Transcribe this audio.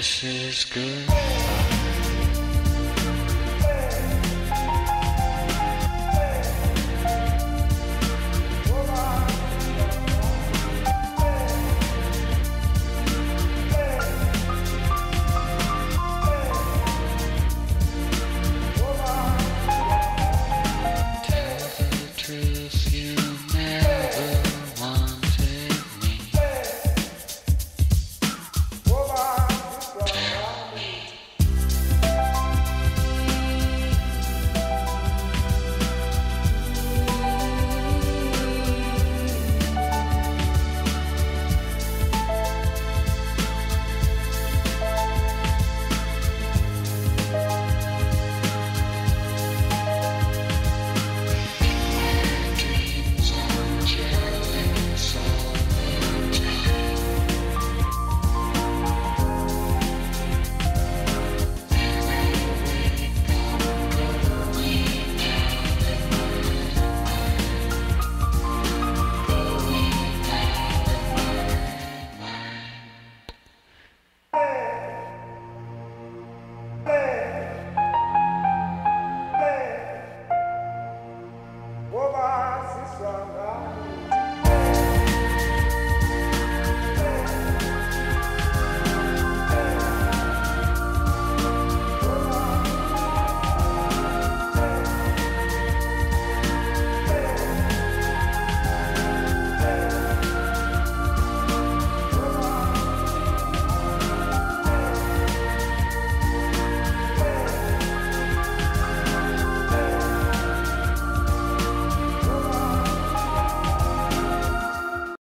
this is good. from